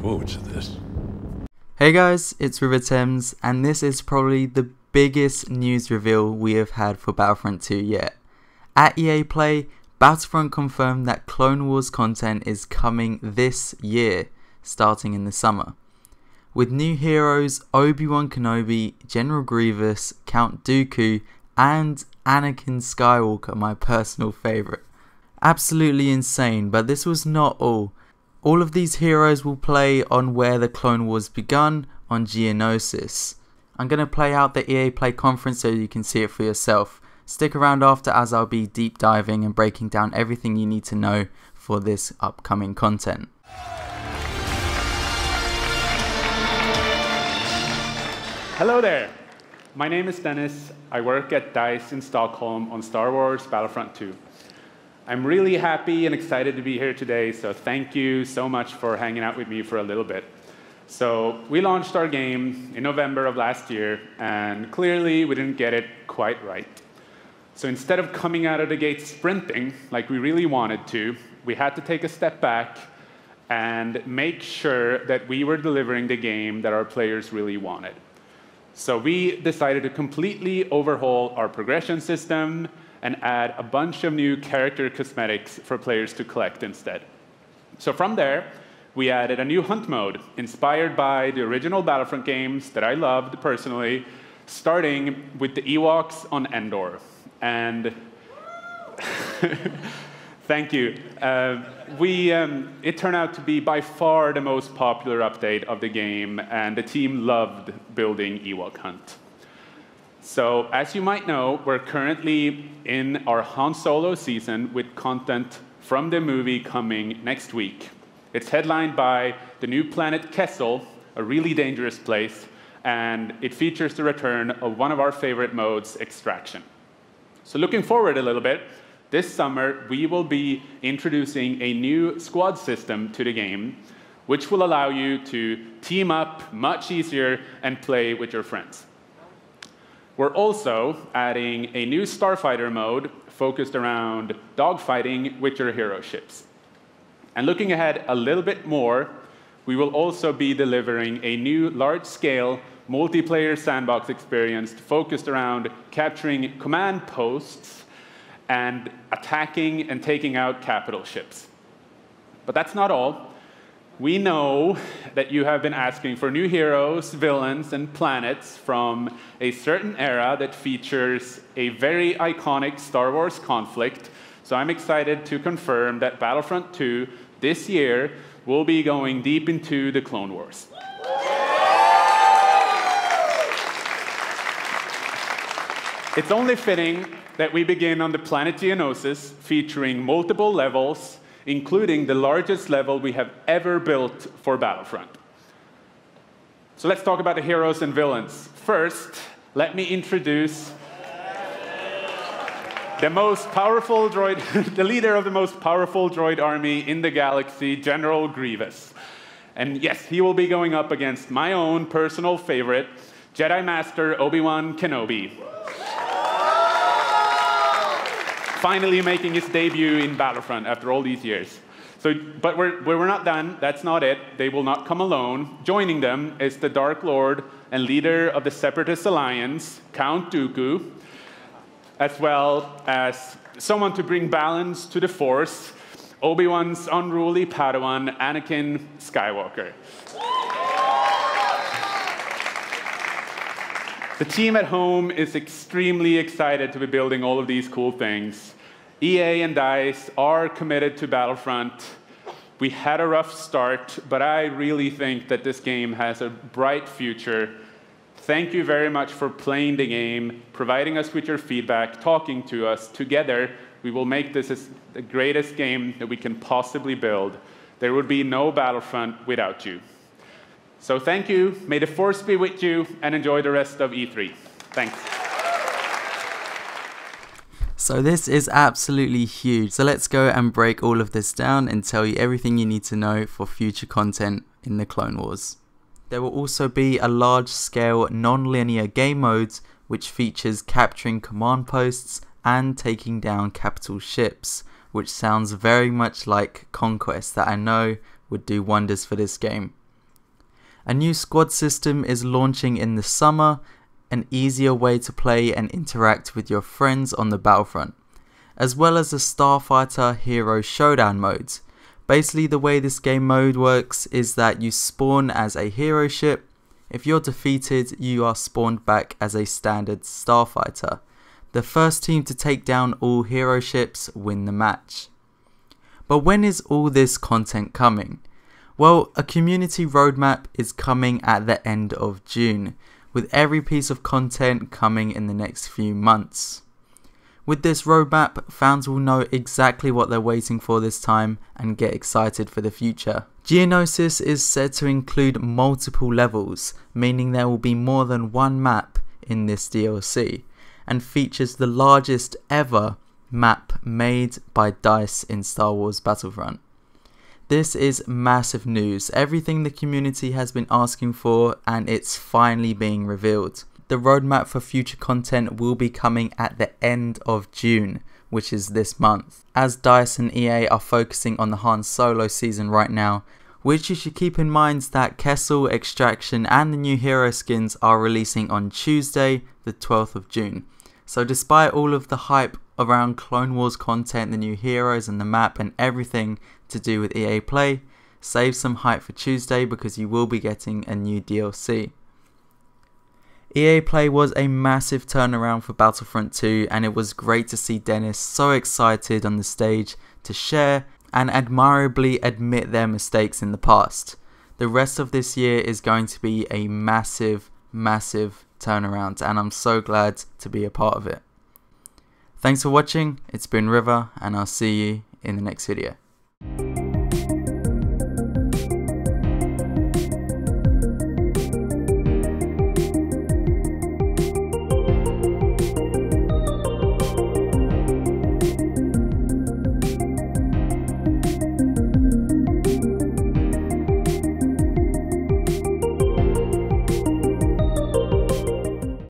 forward to this. Hey guys, it's Riva Thames, and this is probably the biggest news reveal we have had for Battlefront 2 yet. At EA Play, Battlefront confirmed that Clone Wars content is coming this year, starting in the summer. With new heroes Obi-Wan Kenobi, General Grievous, Count Dooku, and Anakin Skywalker, my personal favourite. Absolutely insane, but this was not all. All of these heroes will play on where the Clone Wars begun on Geonosis. I'm going to play out the EA Play conference so you can see it for yourself. Stick around after as I'll be deep diving and breaking down everything you need to know for this upcoming content. Hello there. My name is Dennis. I work at DICE in Stockholm on Star Wars Battlefront 2. I'm really happy and excited to be here today, so thank you so much for hanging out with me for a little bit. So, we launched our game in November of last year, and clearly we didn't get it quite right. So, instead of coming out of the gate sprinting like we really wanted to, we had to take a step back and make sure that we were delivering the game that our players really wanted. So, we decided to completely overhaul our progression system and add a bunch of new character cosmetics for players to collect instead. So from there, we added a new hunt mode inspired by the original Battlefront games that I loved personally, starting with the Ewoks on Endor. And thank you. Uh, we, um, it turned out to be by far the most popular update of the game, and the team loved building Ewok Hunt. So, as you might know, we're currently in our Han Solo season with content from the movie coming next week. It's headlined by the new planet Kessel, a really dangerous place, and it features the return of one of our favorite modes, extraction. So, looking forward a little bit, this summer we will be introducing a new squad system to the game, which will allow you to team up much easier and play with your friends. We're also adding a new Starfighter mode focused around dogfighting with your hero ships. And looking ahead a little bit more, we will also be delivering a new large-scale multiplayer sandbox experience focused around capturing command posts and attacking and taking out capital ships. But that's not all we know that you have been asking for new heroes, villains, and planets from a certain era that features a very iconic Star Wars conflict. So I'm excited to confirm that Battlefront 2 this year will be going deep into the Clone Wars. It's only fitting that we begin on the planet Geonosis, featuring multiple levels including the largest level we have ever built for Battlefront. So let's talk about the heroes and villains. First, let me introduce the most powerful droid, the leader of the most powerful droid army in the galaxy, General Grievous. And yes, he will be going up against my own personal favorite, Jedi Master Obi-Wan Kenobi finally making his debut in Battlefront after all these years. So, but we're, we're not done. That's not it. They will not come alone. Joining them is the Dark Lord and leader of the Separatist Alliance, Count Dooku, as well as someone to bring balance to the Force, Obi-Wan's unruly Padawan, Anakin Skywalker. The team at home is extremely excited to be building all of these cool things. EA and DICE are committed to Battlefront. We had a rough start, but I really think that this game has a bright future. Thank you very much for playing the game, providing us with your feedback, talking to us. Together, we will make this the greatest game that we can possibly build. There would be no Battlefront without you. So thank you. May the force be with you and enjoy the rest of E3. Thanks. So this is absolutely huge. So let's go and break all of this down and tell you everything you need to know for future content in the Clone Wars. There will also be a large scale non-linear game mode which features capturing command posts and taking down capital ships, which sounds very much like Conquest that I know would do wonders for this game. A new squad system is launching in the summer, an easier way to play and interact with your friends on the battlefront, as well as a Starfighter Hero Showdown mode. Basically, the way this game mode works is that you spawn as a hero ship. If you're defeated, you are spawned back as a standard starfighter. The first team to take down all hero ships win the match. But when is all this content coming? Well, a community roadmap is coming at the end of June, with every piece of content coming in the next few months. With this roadmap, fans will know exactly what they're waiting for this time and get excited for the future. Geonosis is said to include multiple levels, meaning there will be more than one map in this DLC, and features the largest ever map made by DICE in Star Wars Battlefront. This is massive news, everything the community has been asking for, and it's finally being revealed the roadmap for future content will be coming at the end of June, which is this month. As DICE and EA are focusing on the Han Solo season right now, which you should keep in mind that Kessel, Extraction, and the new hero skins are releasing on Tuesday, the 12th of June. So, despite all of the hype around Clone Wars content, the new heroes, and the map, and everything to do with EA Play, save some hype for Tuesday because you will be getting a new DLC. EA Play was a massive turnaround for Battlefront 2 and it was great to see Dennis so excited on the stage to share and admirably admit their mistakes in the past. The rest of this year is going to be a massive, massive turnaround and I'm so glad to be a part of it. Thanks for watching, it's been Riva and I'll see you in the next video.